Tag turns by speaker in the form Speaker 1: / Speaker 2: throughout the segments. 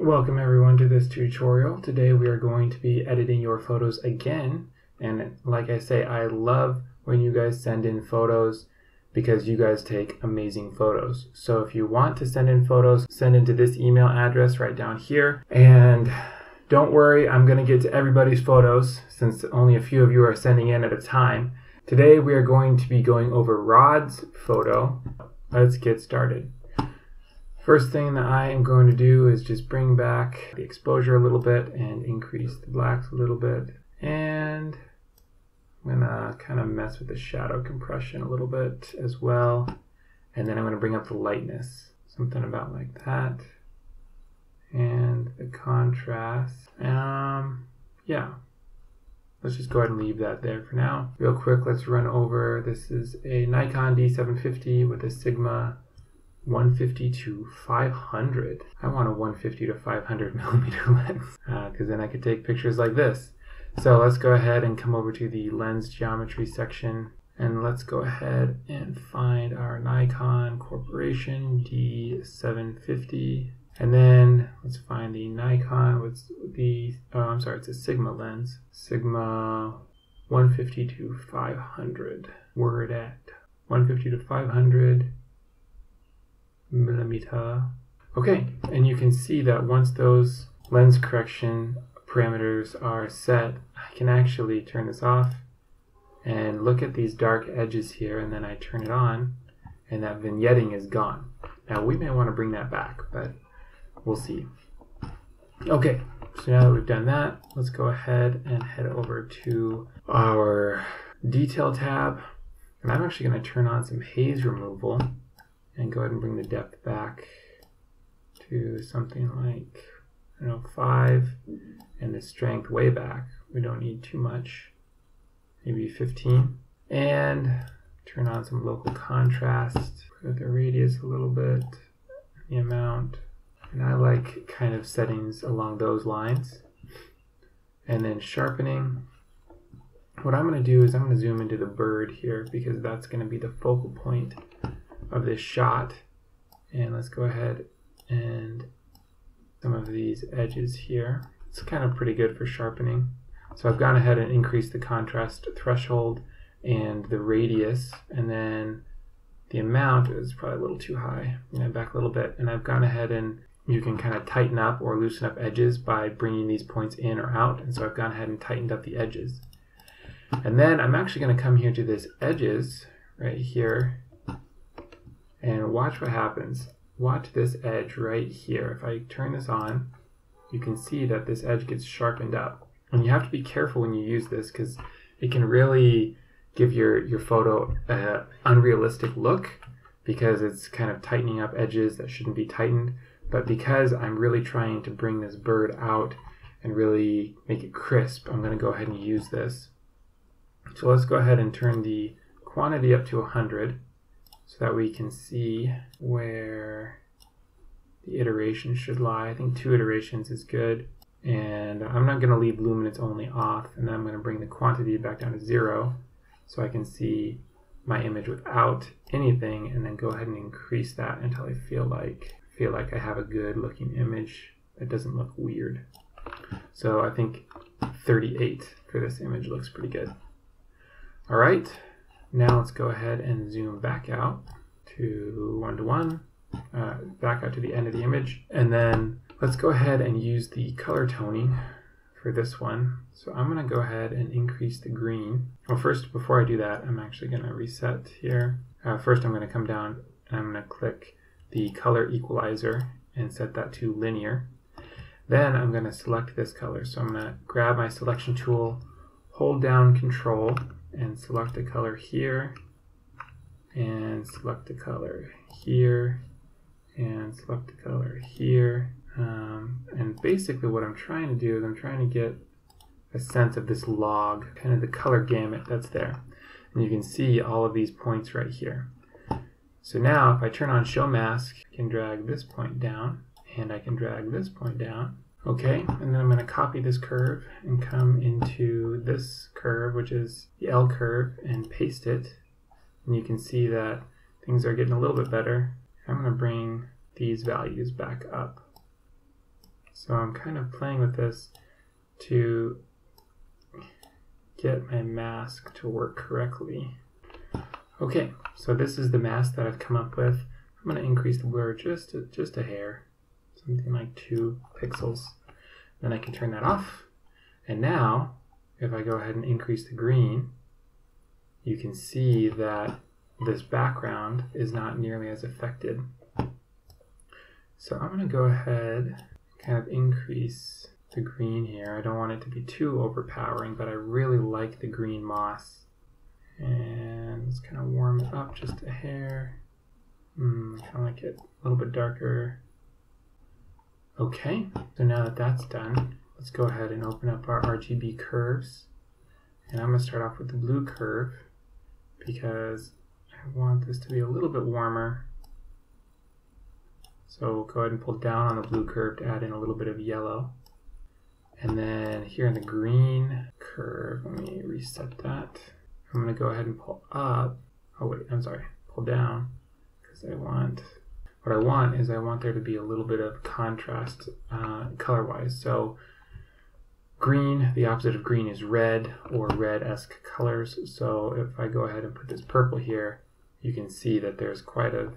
Speaker 1: Welcome everyone to this tutorial. Today we are going to be editing your photos again. And like I say, I love when you guys send in photos because you guys take amazing photos. So if you want to send in photos, send into this email address right down here. And don't worry, I'm going to get to everybody's photos since only a few of you are sending in at a time. Today we are going to be going over Rod's photo. Let's get started. First thing that I am going to do is just bring back the exposure a little bit and increase the blacks a little bit. And I'm gonna kind of mess with the shadow compression a little bit as well. And then I'm gonna bring up the lightness, something about like that. And the contrast, um, yeah. Let's just go ahead and leave that there for now. Real quick, let's run over. This is a Nikon D750 with a Sigma 150 to 500. I want a 150 to 500 millimeter lens because uh, then I could take pictures like this. So let's go ahead and come over to the lens geometry section and let's go ahead and find our Nikon Corporation D750 and then let's find the Nikon with the oh I'm sorry it's a Sigma lens Sigma 150 to 500 word at 150 to 500 millimeter. Okay, and you can see that once those lens correction parameters are set, I can actually turn this off and look at these dark edges here and then I turn it on and that vignetting is gone. Now we may want to bring that back, but we'll see. Okay, so now that we've done that, let's go ahead and head over to our detail tab. And I'm actually going to turn on some haze removal and go ahead and bring the depth back to something like, I don't know, 5 and the strength way back. We don't need too much, maybe 15. And turn on some local contrast, put the radius a little bit, the amount. And I like kind of settings along those lines. And then sharpening. What I'm going to do is I'm going to zoom into the bird here because that's going to be the focal point of this shot. And let's go ahead and some of these edges here. It's kind of pretty good for sharpening. So I've gone ahead and increased the contrast threshold and the radius and then the amount is probably a little too high. You know, back a little bit. And I've gone ahead and you can kind of tighten up or loosen up edges by bringing these points in or out. And so I've gone ahead and tightened up the edges. And then I'm actually going to come here to this edges right here and watch what happens. Watch this edge right here. If I turn this on, you can see that this edge gets sharpened up. And you have to be careful when you use this because it can really give your, your photo an unrealistic look because it's kind of tightening up edges that shouldn't be tightened. But because I'm really trying to bring this bird out and really make it crisp, I'm going to go ahead and use this. So let's go ahead and turn the quantity up to 100 so that we can see where the iteration should lie. I think two iterations is good. And I'm not going to leave luminance only off, and then I'm going to bring the quantity back down to zero so I can see my image without anything, and then go ahead and increase that until I feel like feel like I have a good looking image that doesn't look weird. So I think 38 for this image looks pretty good. All right, now let's go ahead and zoom back out to one to one, uh, back out to the end of the image. And then let's go ahead and use the color toning for this one. So I'm going to go ahead and increase the green. Well, first, before I do that, I'm actually going to reset here. Uh, first, I'm going to come down and I'm going to click the color equalizer and set that to linear. Then I'm going to select this color. So I'm going to grab my selection tool, hold down control, and select the color here. And select the color here. And select the color here. Um, and basically what I'm trying to do is I'm trying to get a sense of this log kind of the color gamut that's there. And you can see all of these points right here. So now if I turn on show mask I can drag this point down and I can drag this point down Okay, and then I'm going to copy this curve and come into this curve, which is the L curve, and paste it. And you can see that things are getting a little bit better. I'm going to bring these values back up. So I'm kind of playing with this to get my mask to work correctly. Okay, so this is the mask that I've come up with. I'm going to increase the blur just just a hair, something like two pixels. Then I can turn that off. And now, if I go ahead and increase the green, you can see that this background is not nearly as affected. So I'm going to go ahead kind of increase the green here. I don't want it to be too overpowering, but I really like the green moss. And let's kind of warm it up just a hair. Mm, kind of like it a little bit darker. Okay, so now that that's done, let's go ahead and open up our RGB curves. And I'm going to start off with the blue curve because I want this to be a little bit warmer. So go ahead and pull down on the blue curve to add in a little bit of yellow. And then here in the green curve, let me reset that. I'm going to go ahead and pull up. Oh wait, I'm sorry, pull down because I want, what I want is I want there to be a little bit of contrast uh, color-wise. So green, the opposite of green is red or red-esque colors. So if I go ahead and put this purple here, you can see that there's quite a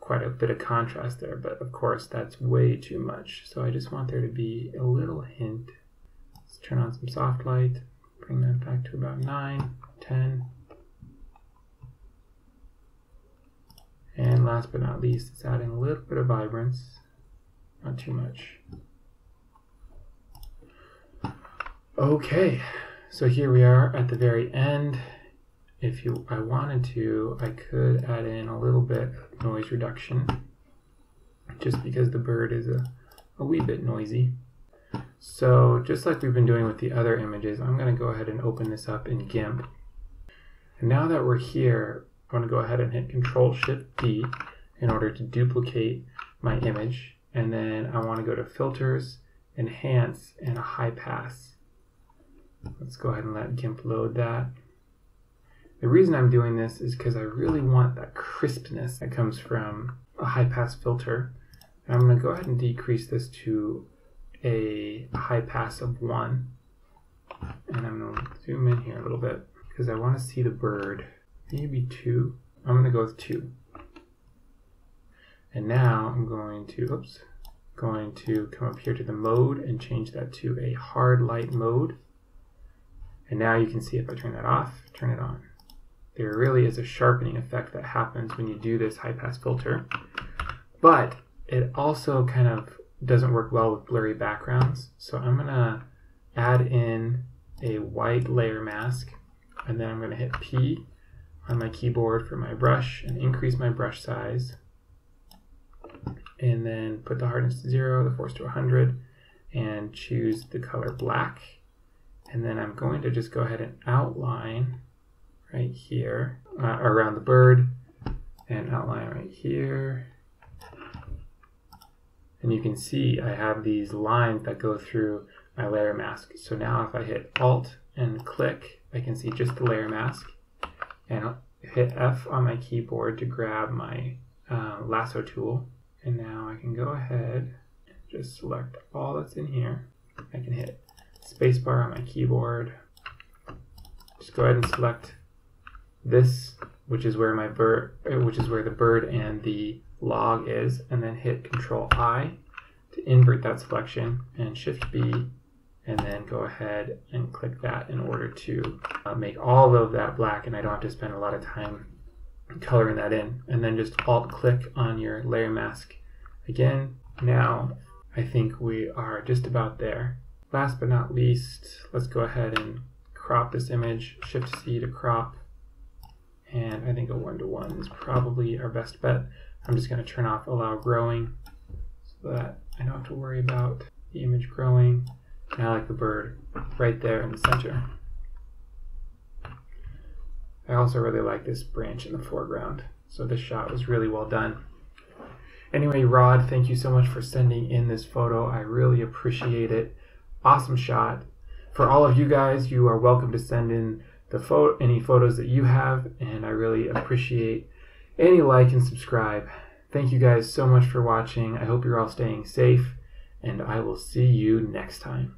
Speaker 1: quite a bit of contrast there, but of course that's way too much. So I just want there to be a little hint. Let's turn on some soft light, bring that back to about 9, 10. And last but not least, it's adding a little bit of vibrance, not too much. Okay, so here we are at the very end if you I wanted to, I could add in a little bit of noise reduction just because the bird is a, a wee bit noisy. So just like we've been doing with the other images, I'm going to go ahead and open this up in GIMP. And now that we're here, I'm going to go ahead and hit Control Shift D in order to duplicate my image. And then I want to go to Filters, Enhance, and a High Pass. Let's go ahead and let GIMP load that. The reason I'm doing this is because I really want that crispness that comes from a high pass filter. And I'm going to go ahead and decrease this to a high pass of 1. And I'm going to zoom in here a little bit because I want to see the bird. Maybe 2. I'm going to go with 2. And now I'm going to, oops, going to come up here to the mode and change that to a hard light mode. And now you can see if I turn that off, turn it on there really is a sharpening effect that happens when you do this high pass filter. But it also kind of doesn't work well with blurry backgrounds. So I'm going to add in a white layer mask and then I'm going to hit P on my keyboard for my brush and increase my brush size and then put the hardness to zero, the force to 100 and choose the color black and then I'm going to just go ahead and outline right here uh, around the bird and outline right here. And you can see I have these lines that go through my layer mask. So now if I hit Alt and click, I can see just the layer mask. And I'll hit F on my keyboard to grab my uh, lasso tool. And now I can go ahead and just select all that's in here. I can hit spacebar on my keyboard. Just go ahead and select this, which is where my bird, uh, which is where the bird and the log is, and then hit Control I to invert that selection, and Shift B, and then go ahead and click that in order to uh, make all of that black, and I don't have to spend a lot of time coloring that in. And then just Alt click on your layer mask again. Now I think we are just about there. Last but not least, let's go ahead and crop this image, Shift C to crop and I think a one-to-one -one is probably our best bet. I'm just going to turn off allow growing so that I don't have to worry about the image growing. I like the bird right there in the center. I also really like this branch in the foreground. So this shot was really well done. Anyway, Rod, thank you so much for sending in this photo. I really appreciate it. Awesome shot. For all of you guys, you are welcome to send in the photo, any photos that you have, and I really appreciate any like and subscribe. Thank you guys so much for watching. I hope you're all staying safe, and I will see you next time.